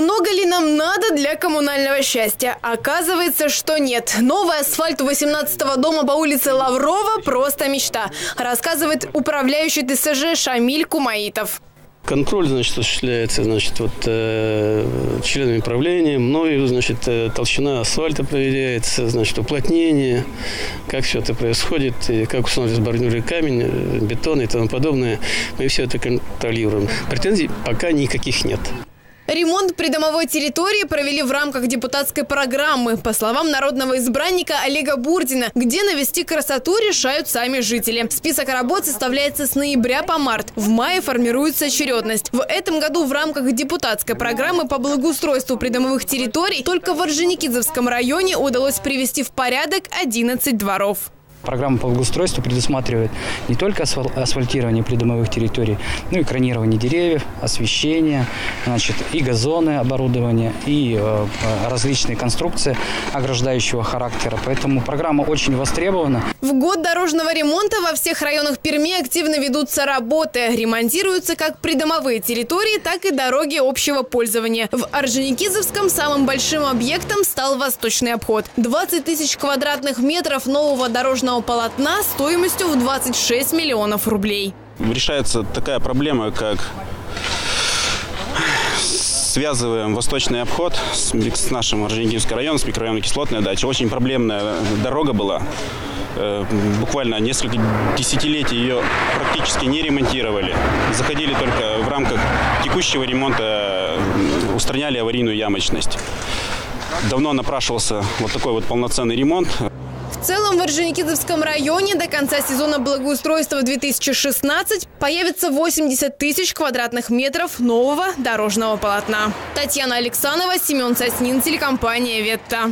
Много ли нам надо для коммунального счастья? Оказывается, что нет. Новый асфальт у 18-го дома по улице Лаврова – просто мечта, рассказывает управляющий ТСЖ Шамиль Кумаитов. Контроль, значит, осуществляется, значит, вот э, членами правления, мною, значит, э, толщина асфальта проверяется, значит, уплотнение, как все это происходит, и как устанавливается бордюрный камень, э, бетон и тому подобное. Мы все это контролируем. Претензий пока никаких нет. Ремонт придомовой территории провели в рамках депутатской программы. По словам народного избранника Олега Бурдина, где навести красоту решают сами жители. Список работ составляется с ноября по март. В мае формируется очередность. В этом году в рамках депутатской программы по благоустройству придомовых территорий только в Орджоникидзевском районе удалось привести в порядок 11 дворов. Программа по благоустройству предусматривает не только асфальтирование придомовых территорий, но и кронирование деревьев, освещение, значит, и газоны, оборудование, и э, различные конструкции ограждающего характера. Поэтому программа очень востребована. В год дорожного ремонта во всех районах Перми активно ведутся работы. Ремонтируются как придомовые территории, так и дороги общего пользования. В Орджоникидзевском самым большим объектом стал Восточный обход. 20 тысяч квадратных метров нового дорожного дорожного полотна стоимостью в 26 миллионов рублей. Решается такая проблема, как связываем восточный обход с, с нашим Орджоникидзевским районом, с микрорайоном Кислотная дача. Очень проблемная дорога была. Э, буквально несколько десятилетий ее практически не ремонтировали. Заходили только в рамках текущего ремонта, устраняли аварийную ямочность. Давно напрашивался вот такой вот полноценный ремонт. В целом в Орджоникидзевском районе до конца сезона благоустройства 2016 появится 80 тысяч квадратных метров нового дорожного полотна. Татьяна Александрова, Семен Соснин, телекомпания «Ветта».